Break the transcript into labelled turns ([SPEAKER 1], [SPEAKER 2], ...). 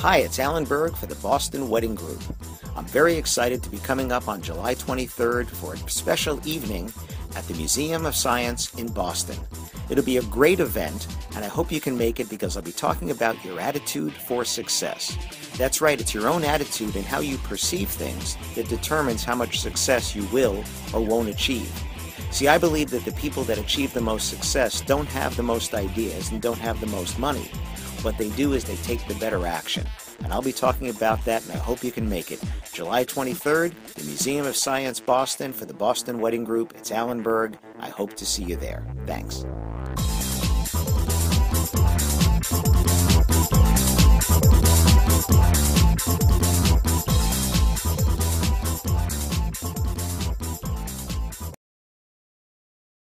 [SPEAKER 1] Hi, it's Alan Berg for the Boston Wedding Group. I'm very excited to be coming up on July 23rd for a special evening at the Museum of Science in Boston. It'll be a great event, and I hope you can make it because I'll be talking about your attitude for success. That's right, it's your own attitude and how you perceive things that determines how much success you will or won't achieve. See, I believe that the people that achieve the most success don't have the most ideas and don't have the most money. What they do is they take the better action. And I'll be talking about that, and I hope you can make it. July 23rd, the Museum of Science Boston for the Boston Wedding Group. It's Alan Berg. I hope to see you there. Thanks.